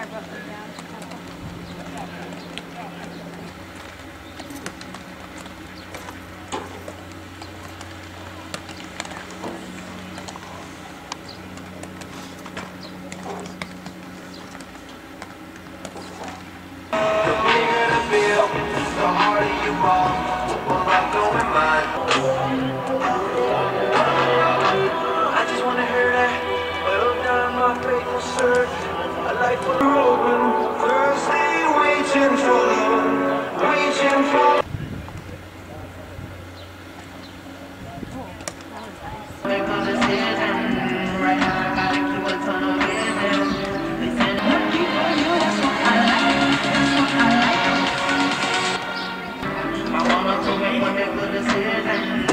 drive up and down. I just wanna hear that. Well done, my faithful servant. A life for open. Thursday, waiting for love,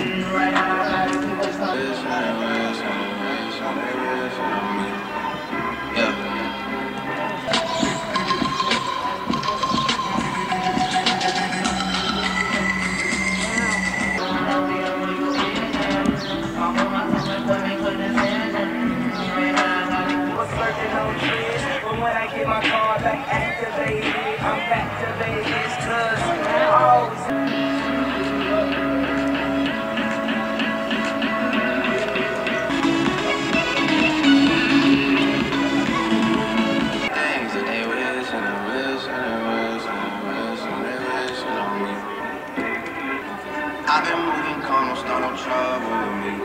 I've been moving calm, don't start no trouble with me.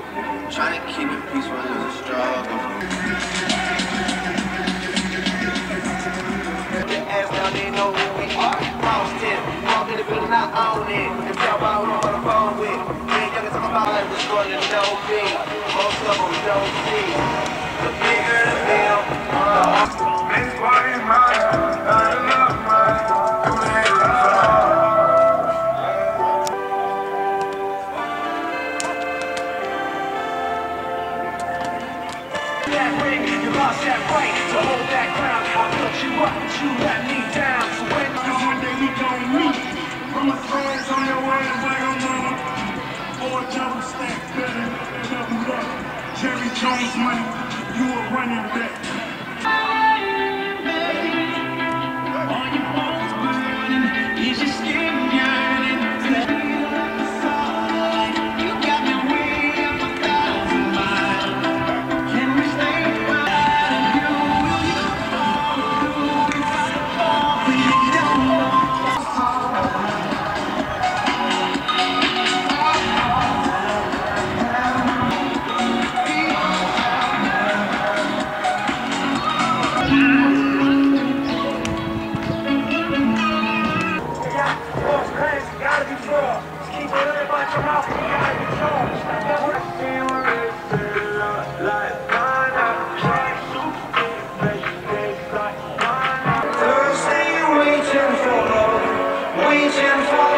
Trying to keep it peaceful is a struggle for me. No who we are. In the building, I own it. With. About going to know me. Most of them don't see. The bigger the bill, lost that right to hold that. I put you up, but you let me down. So when one day we gon' meet. I'ma friends on your way, like I'm on. Four double stack, better double up. Jerry Jones money, you a running back. Asian